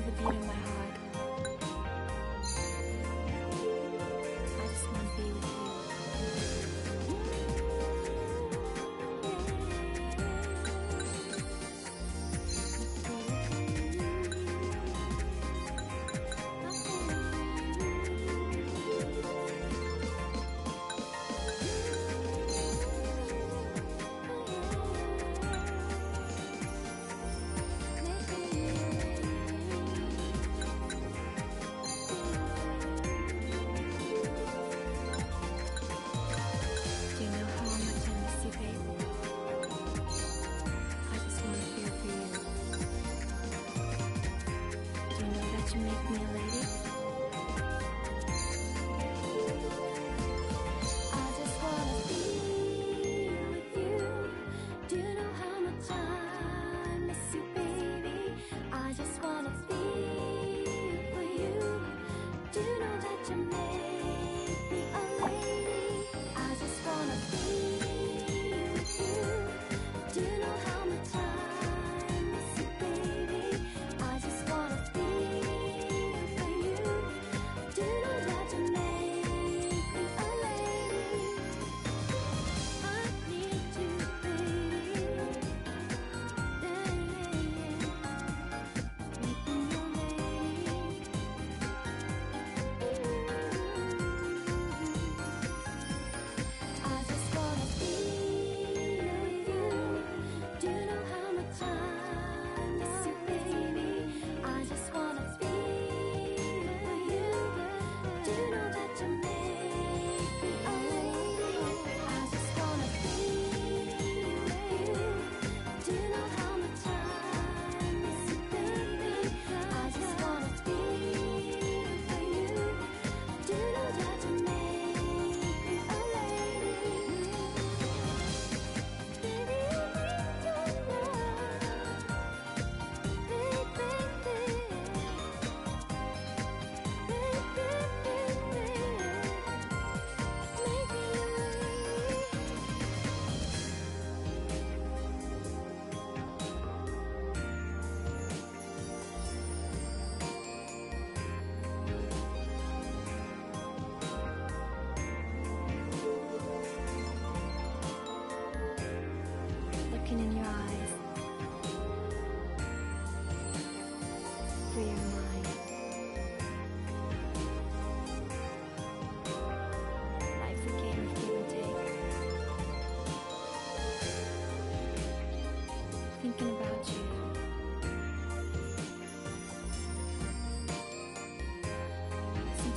to the beat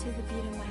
to the beat of my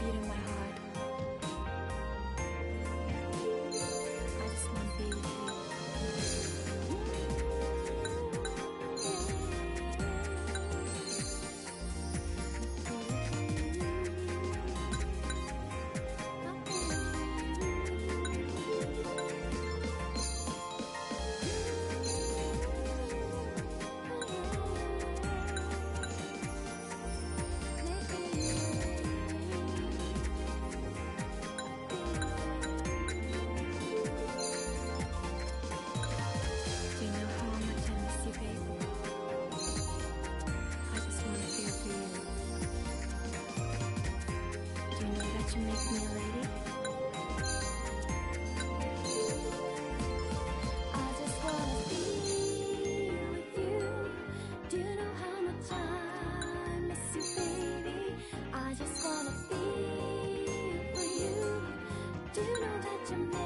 beat in my heart. I just wanna be for you. Do you know that you're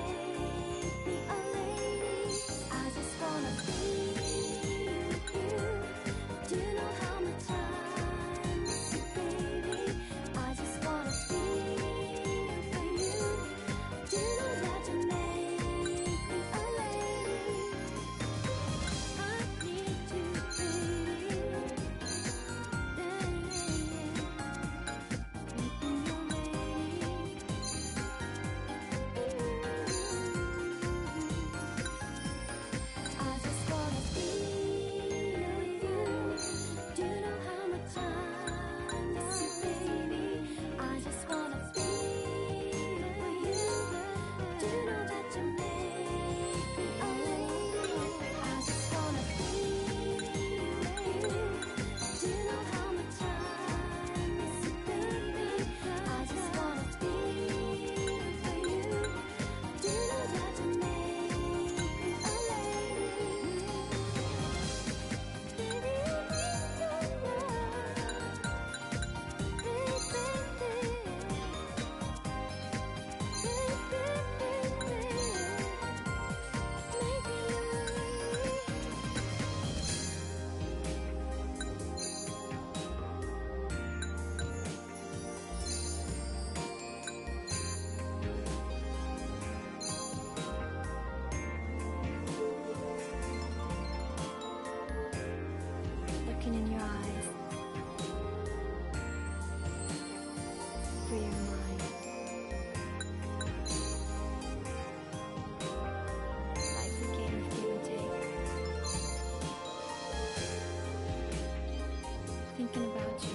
and about you.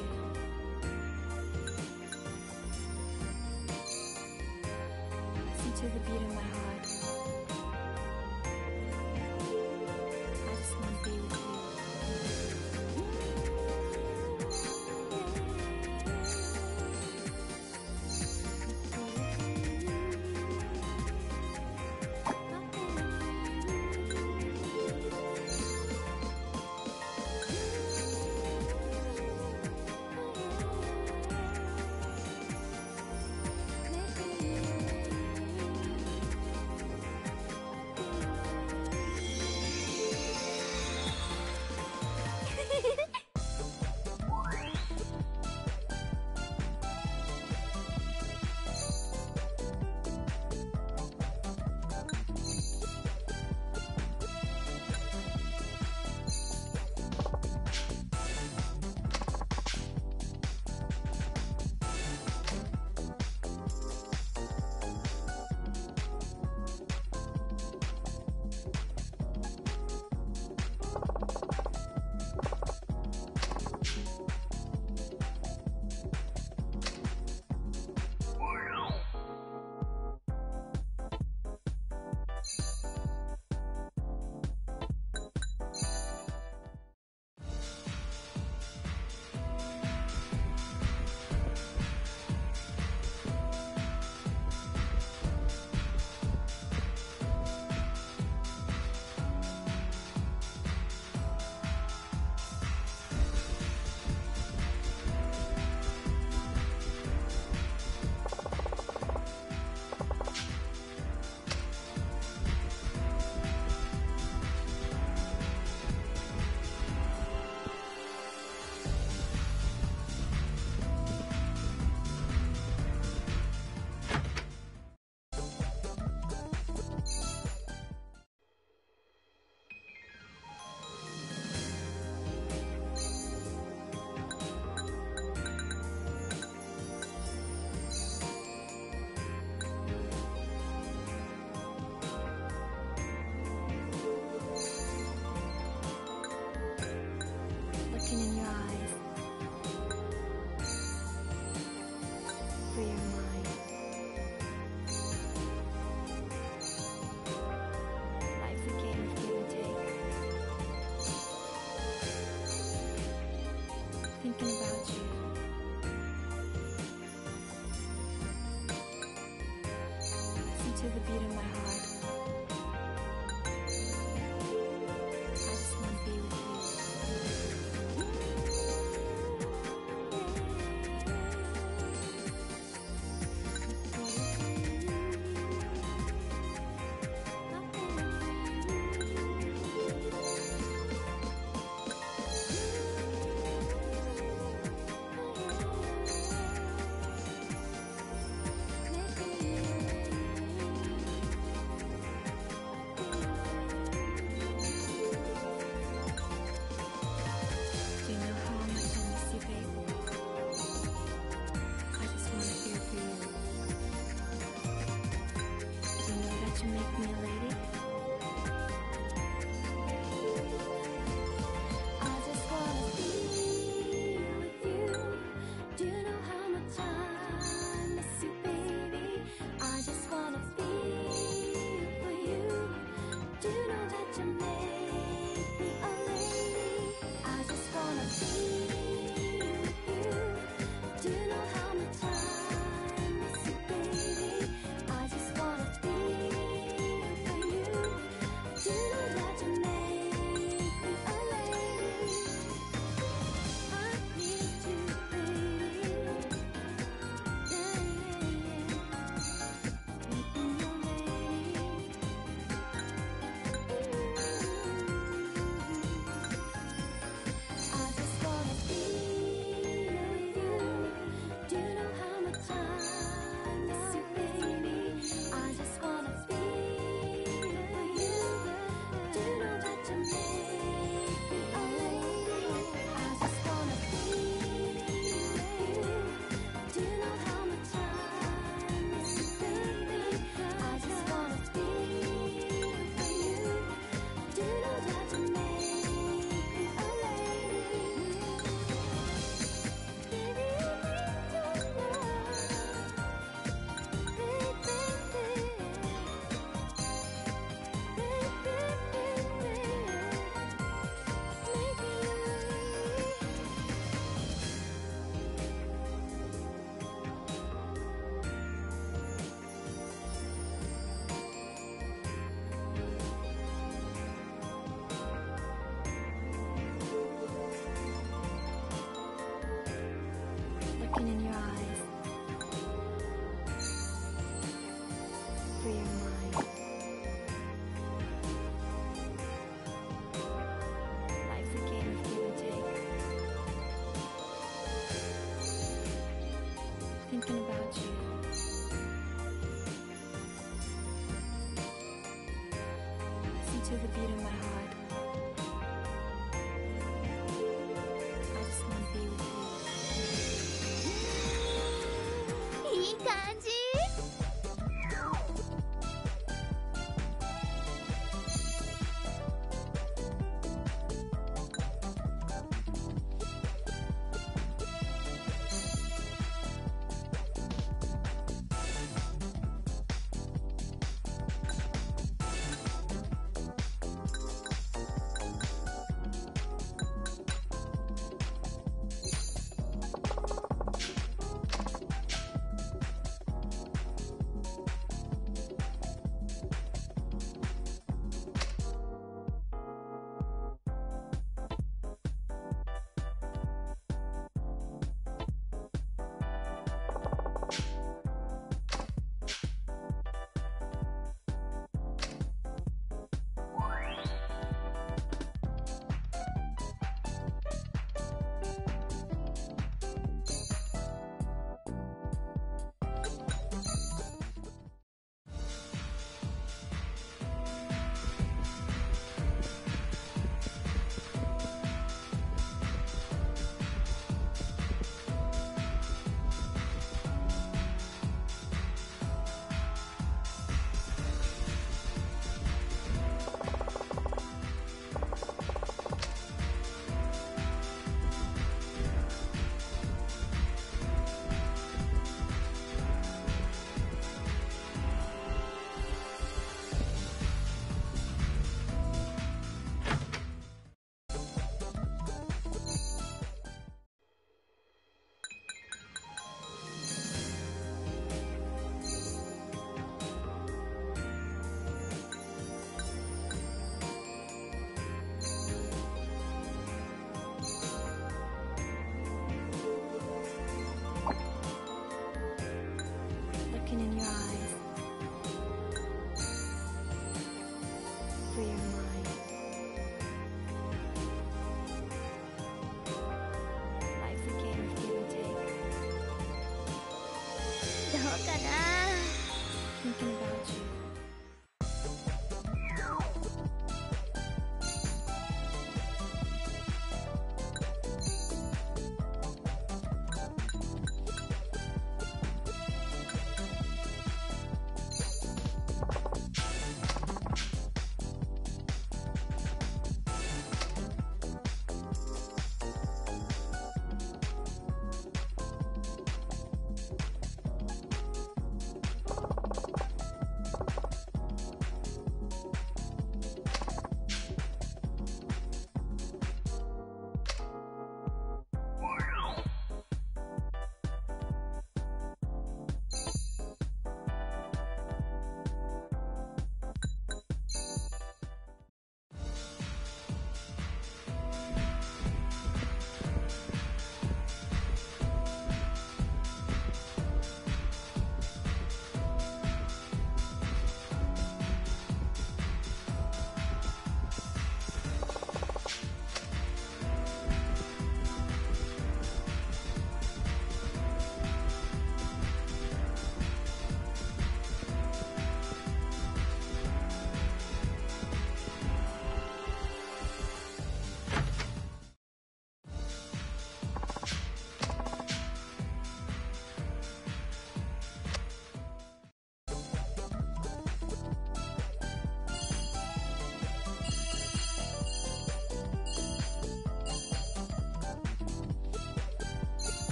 Listen to the beat of my heart. to the beat of my heart. to the beat of my heart.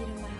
beat in my.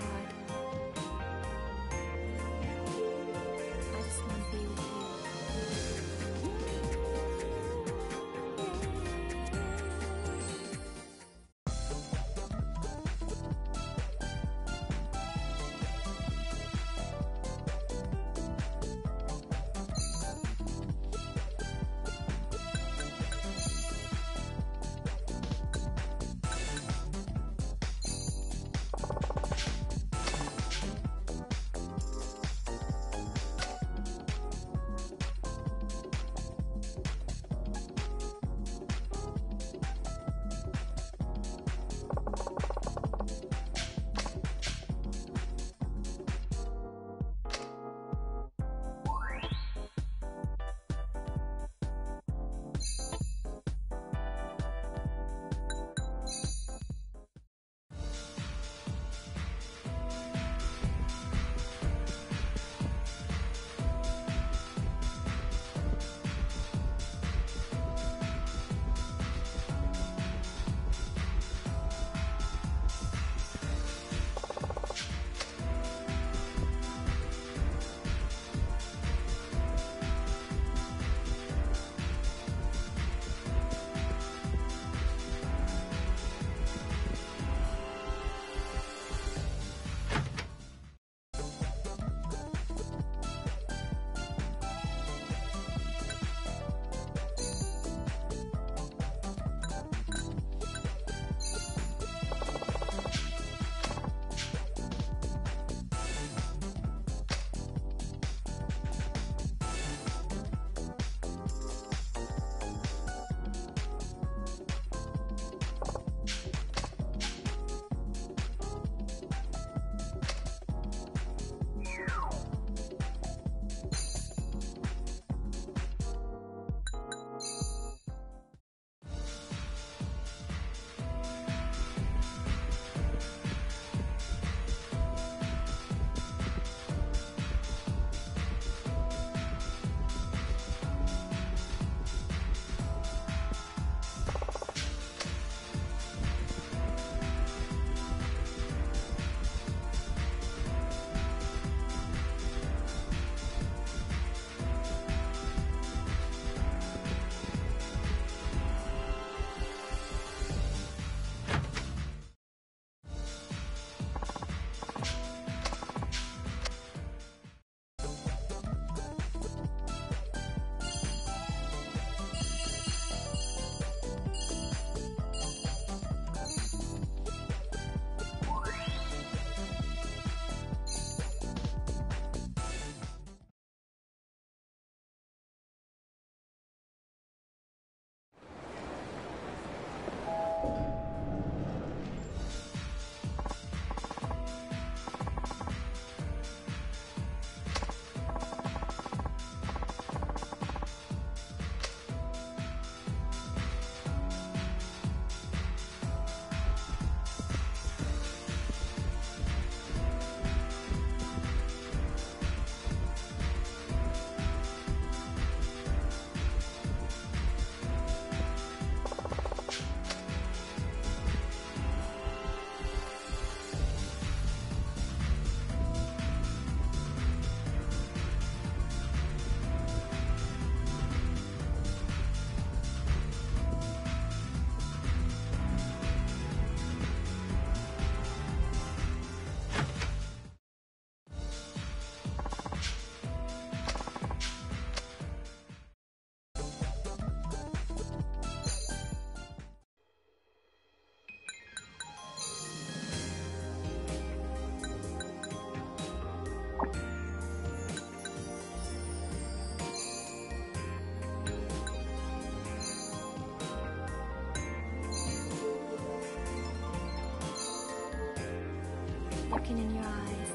Looking in your eyes.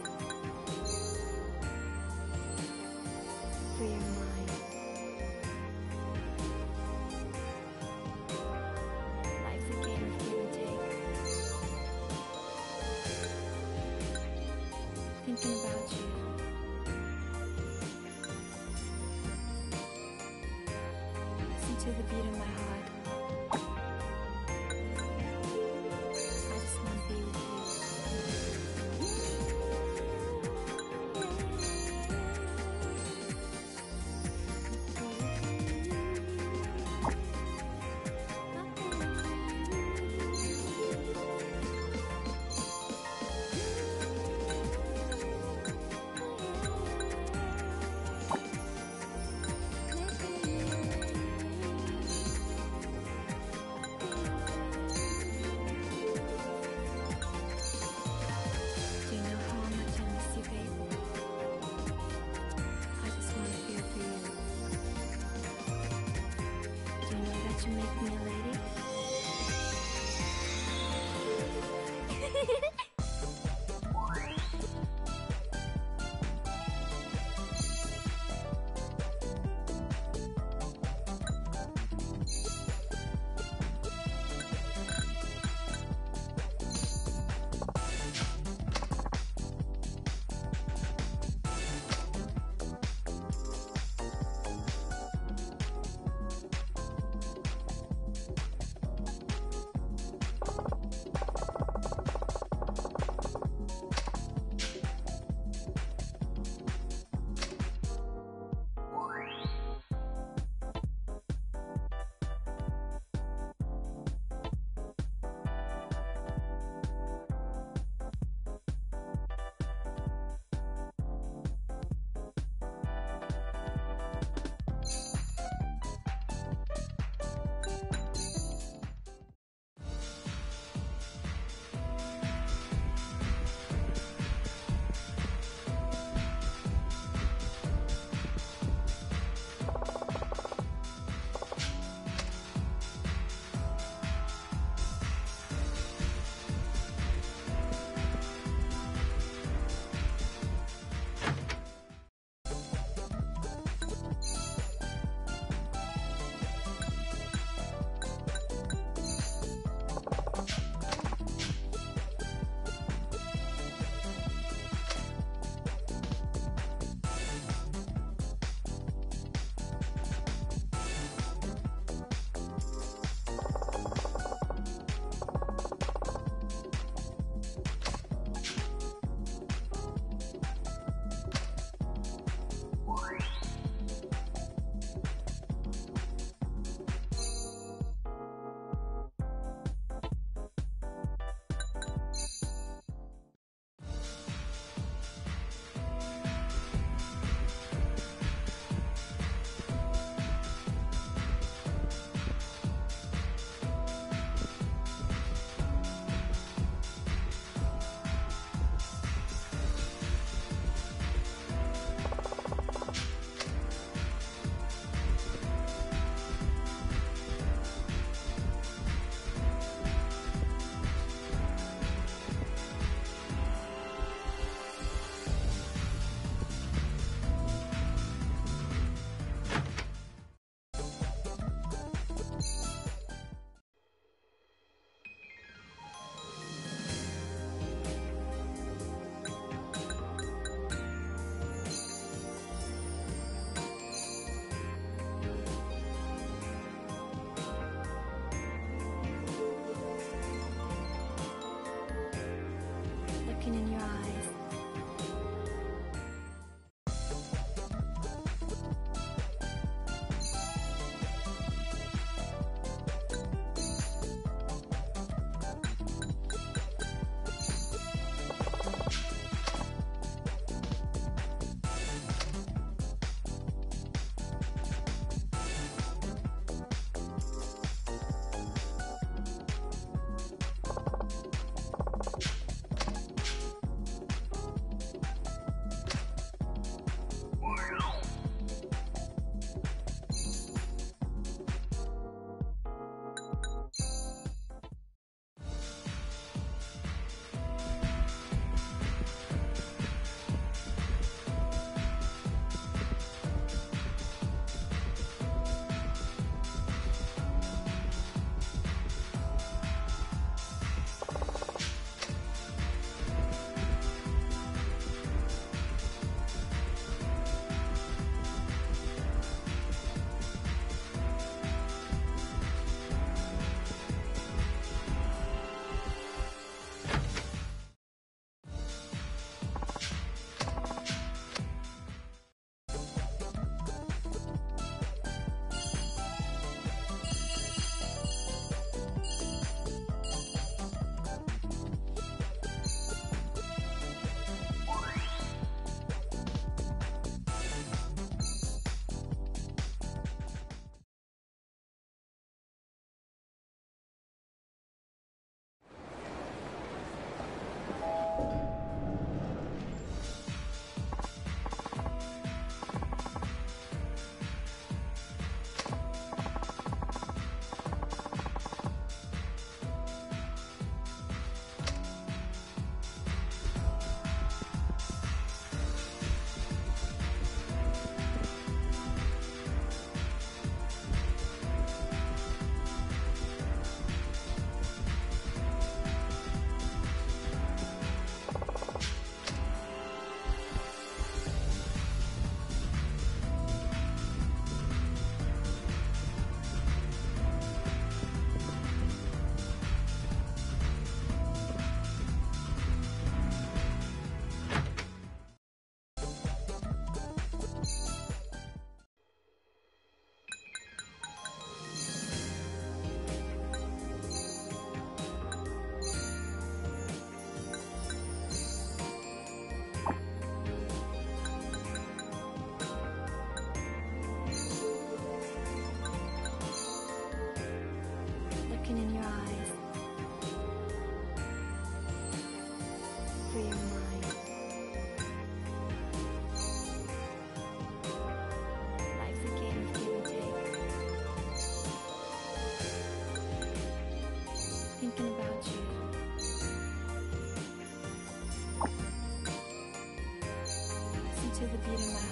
Free your mind. Life's a game of give and take. Thinking about you. Listen to the beat of my heart. The beat in my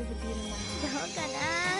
どうかな。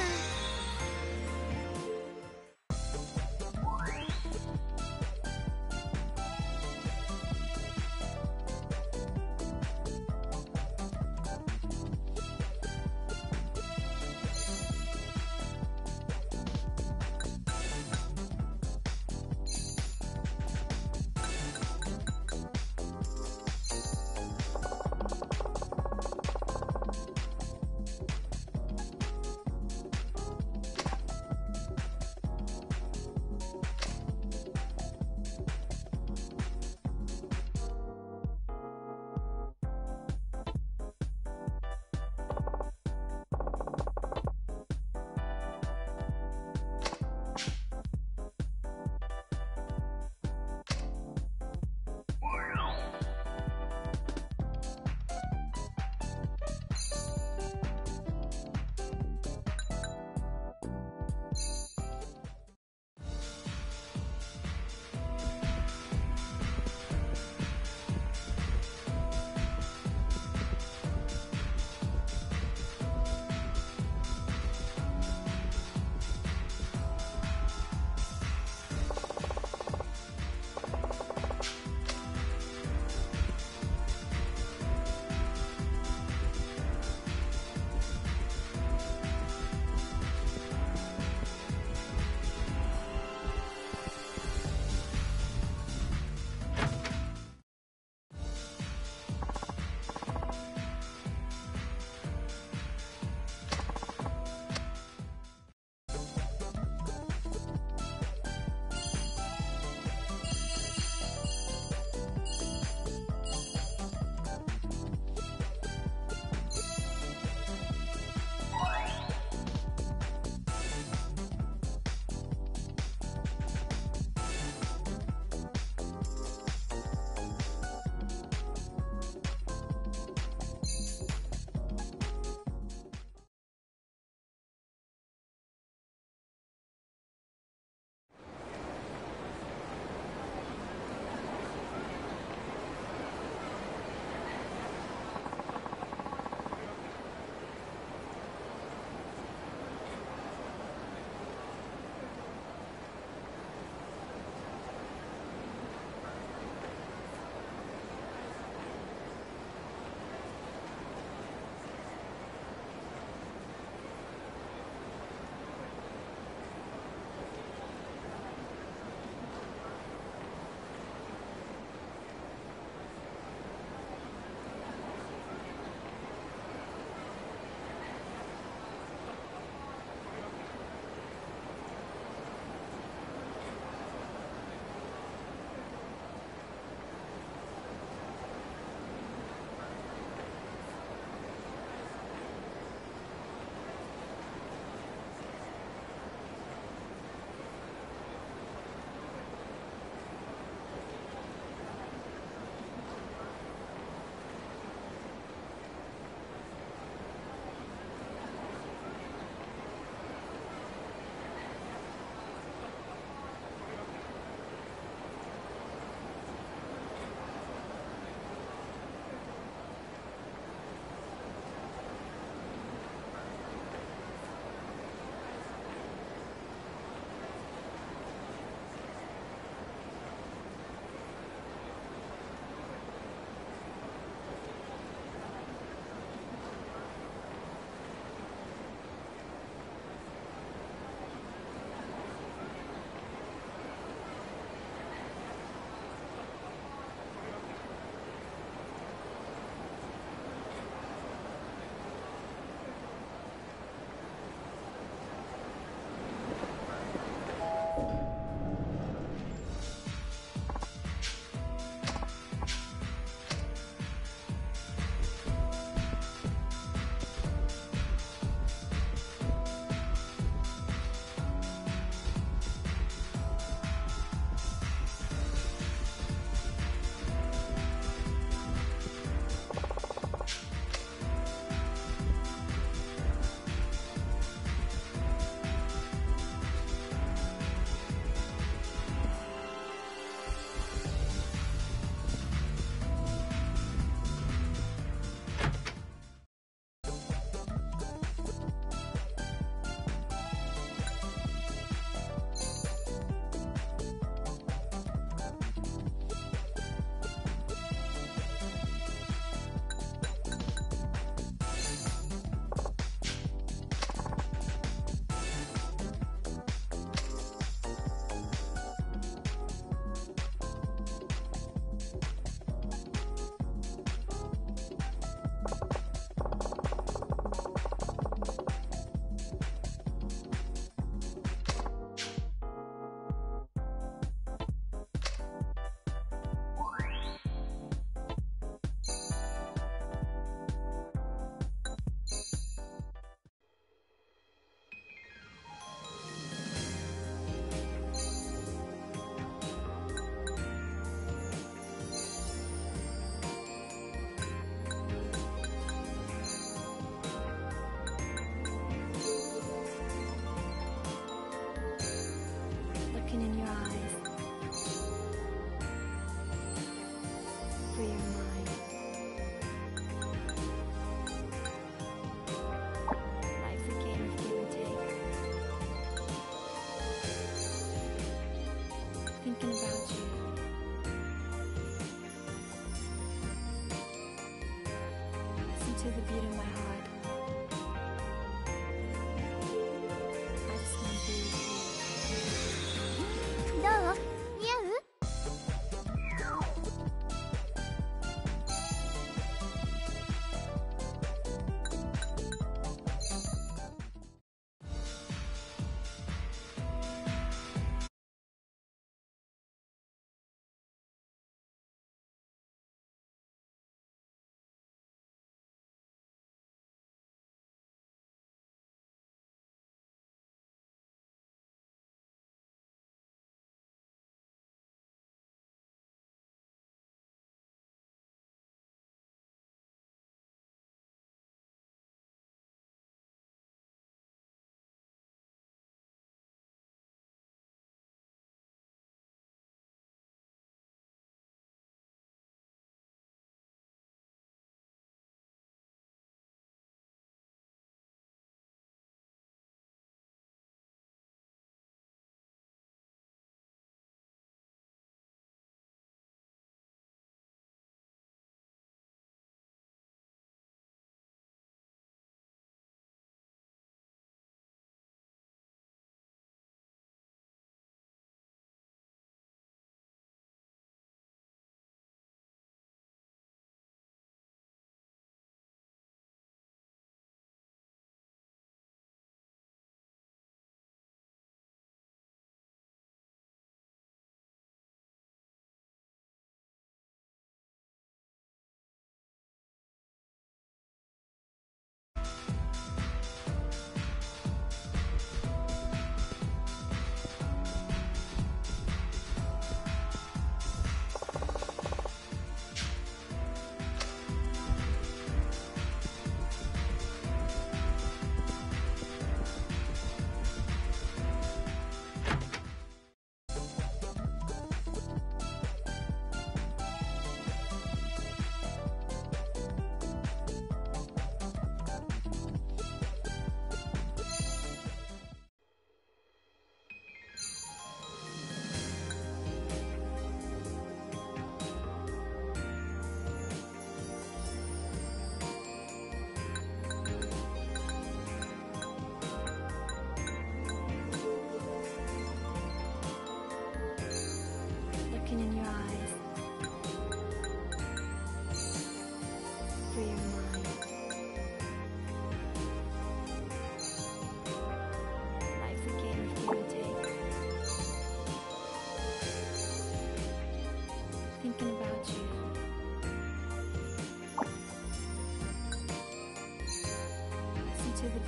The beat of my heart.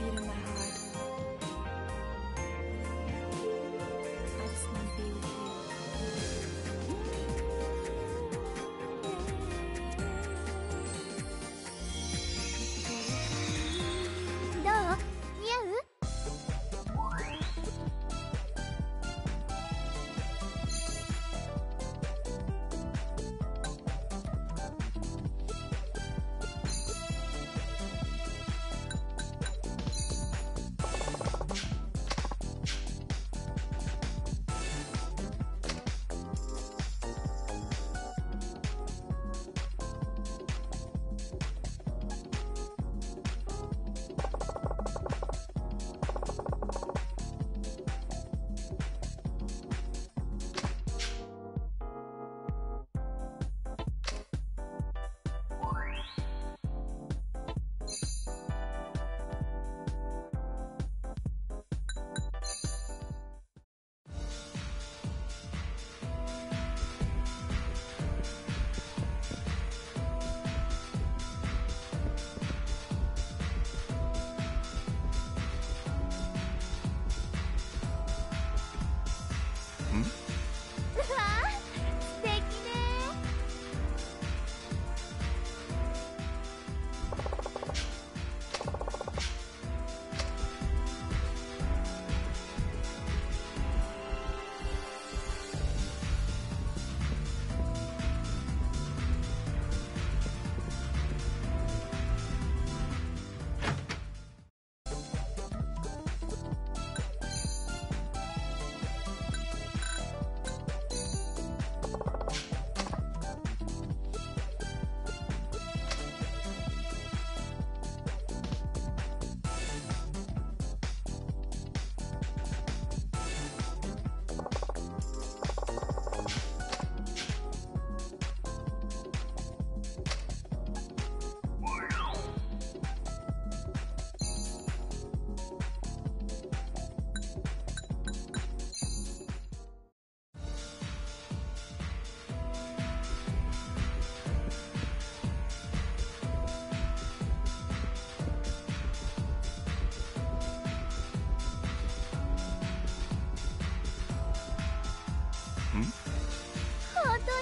Listen to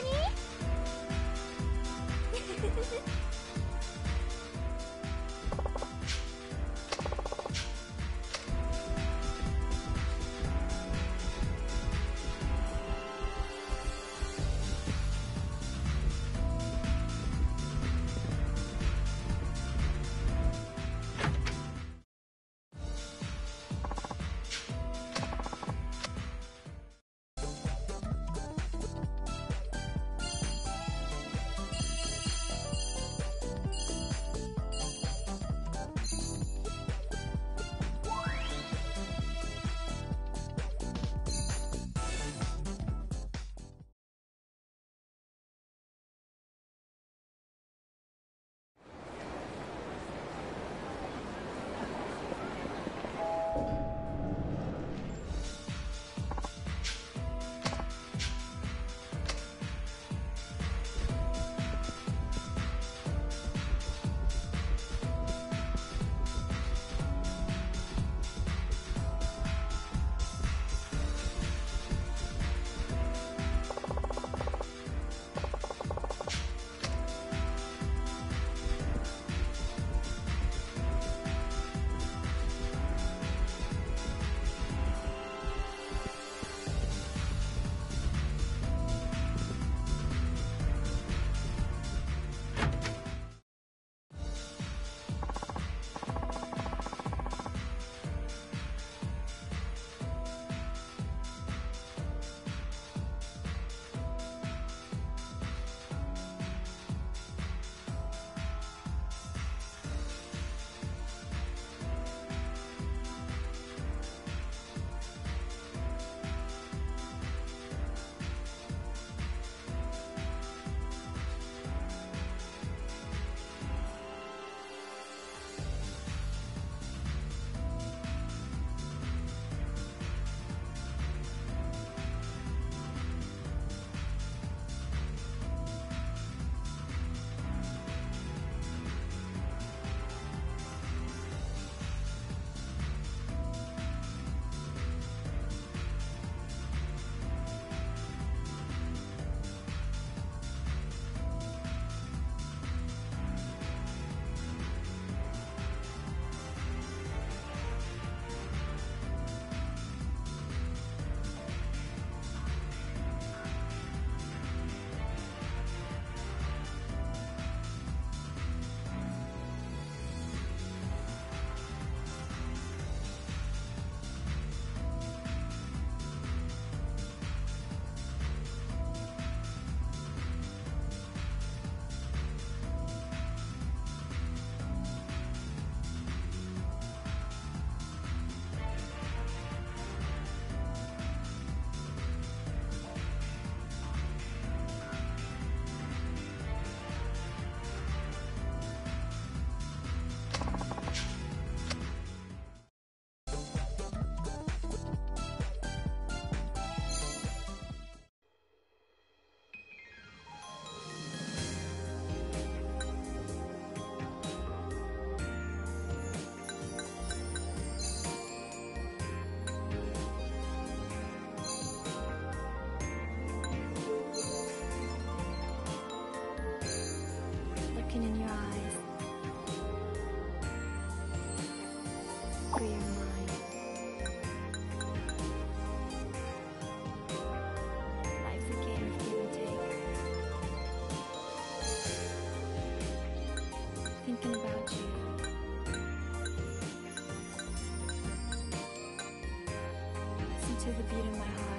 거니? Free your mind. Life's a game of give and take. Thinking about you. Listen to the beat of my heart.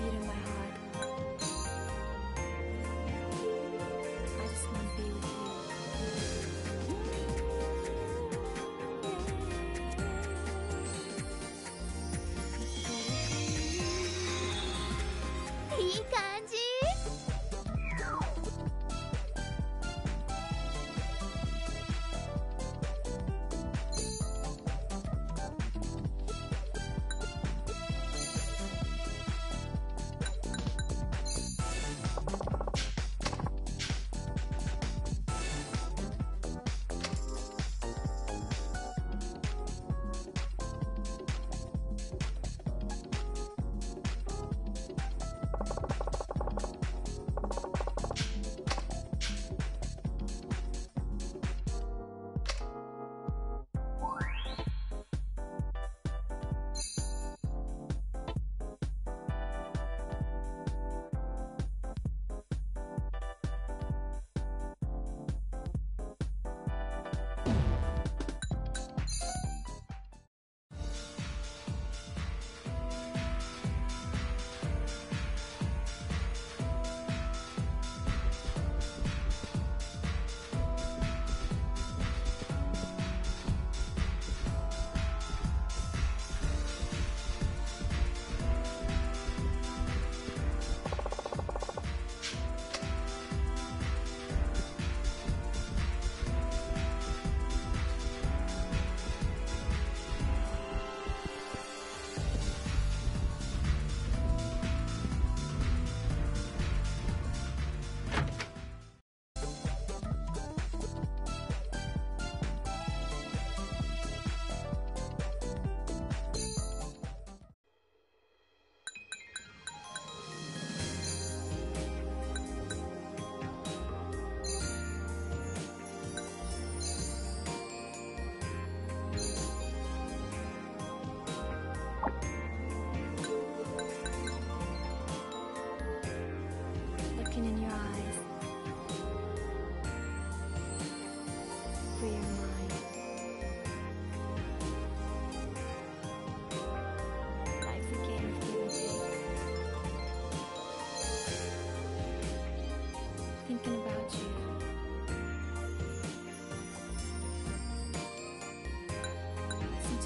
Beat of my heart.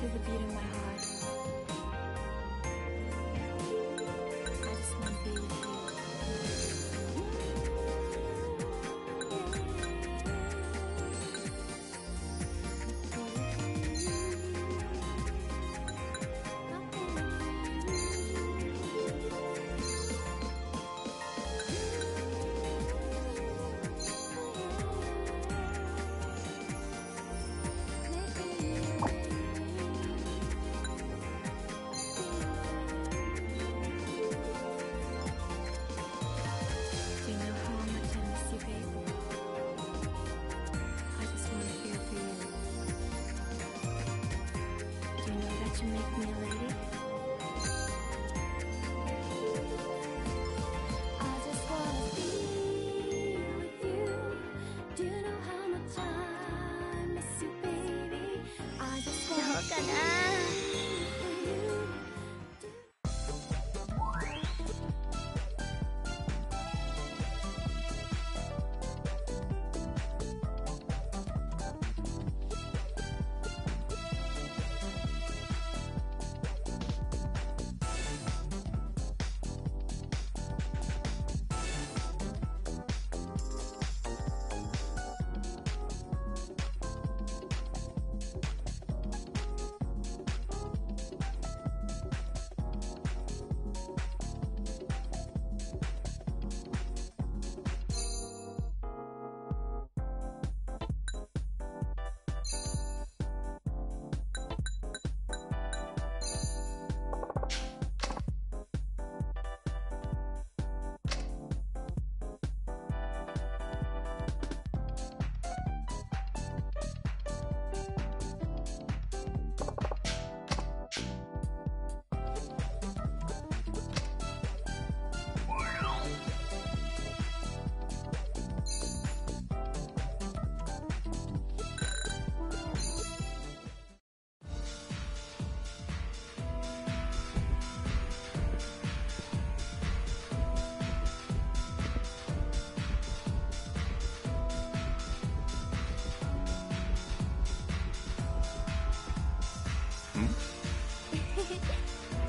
to the beat of my heart.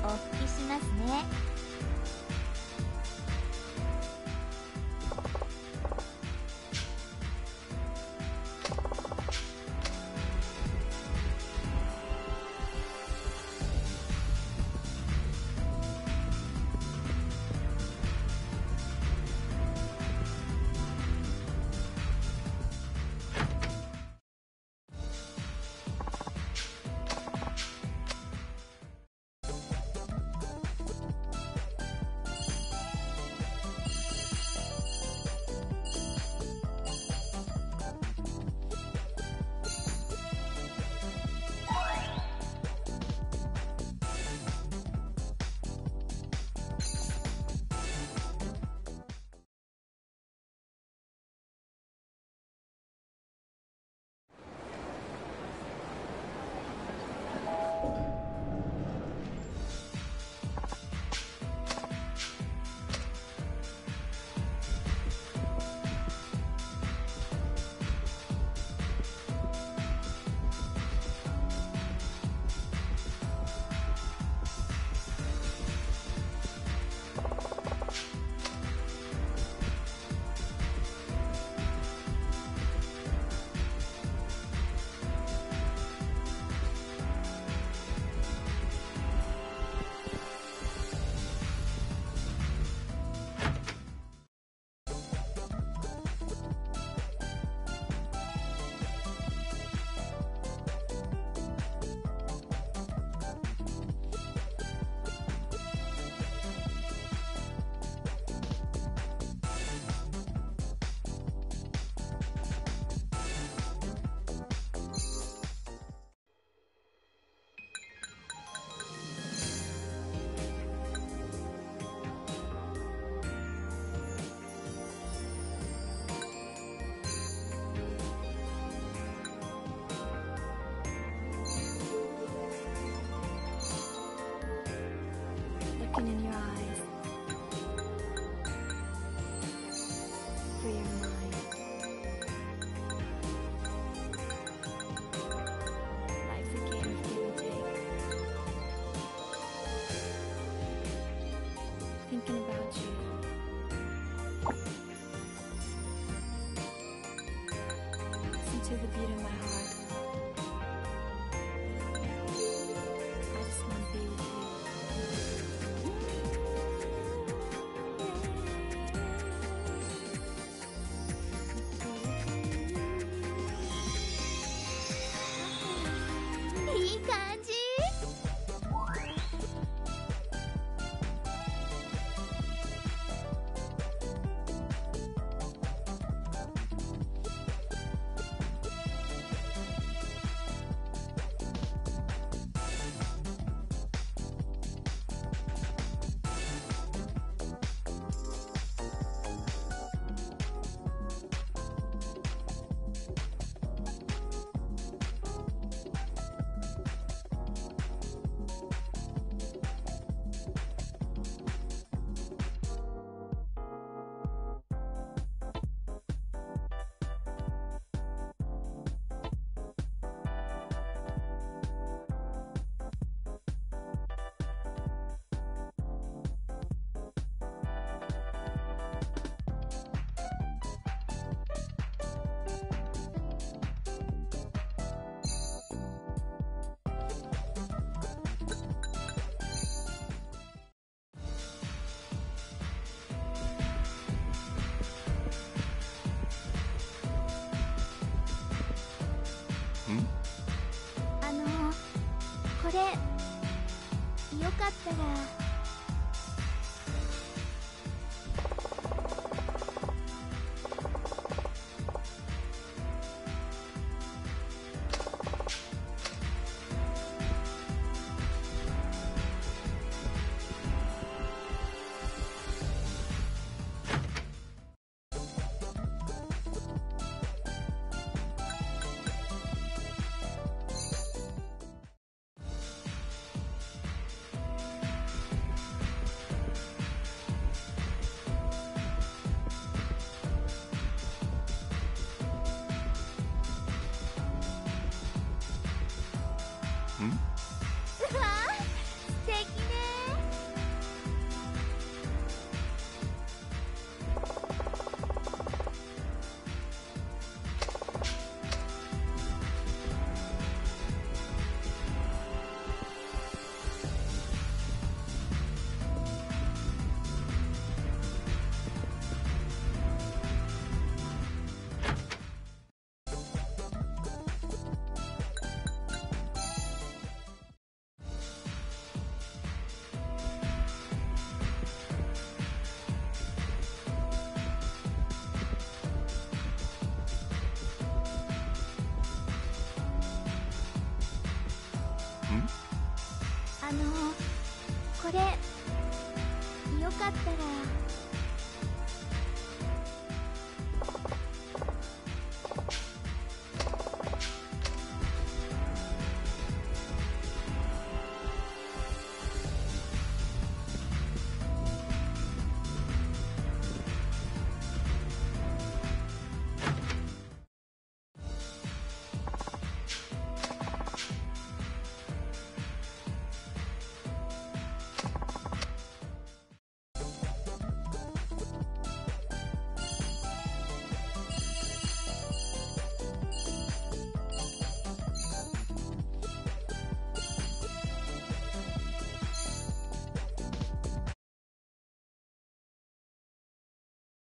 お聞きしますね。broken in your eyes, for your mind. Life's a game of give and take. Thinking about you. Listen to the beat of my heart. chica. でよかったら